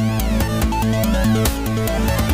Thank you.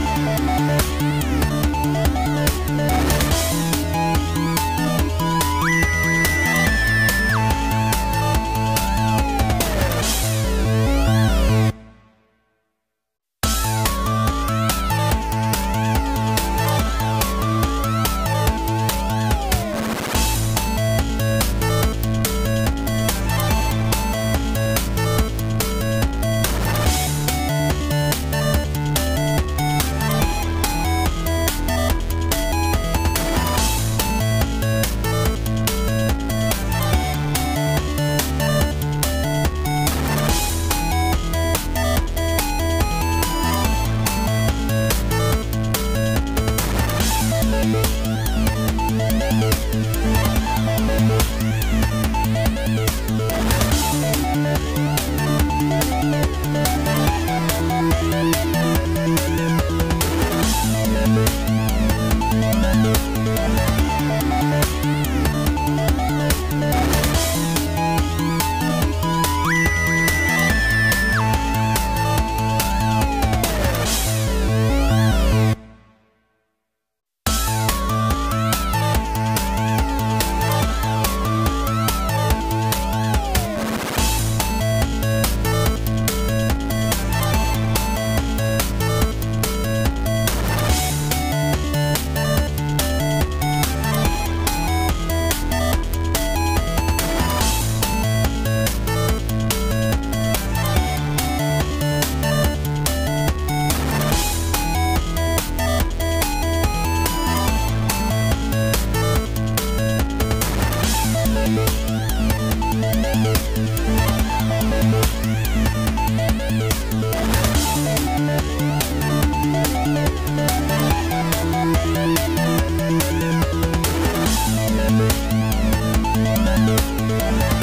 Música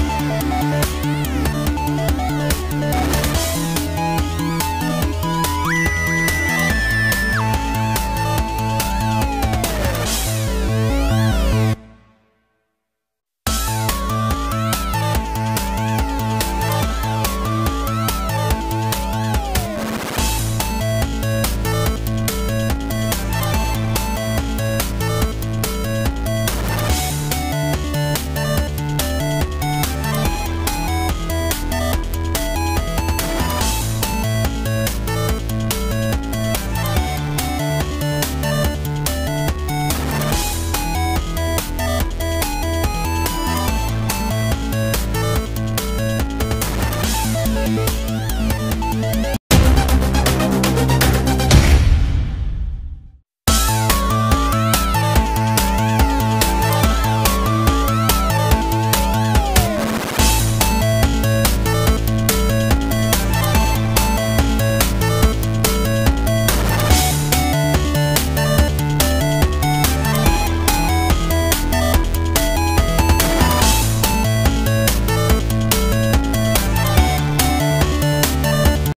Thank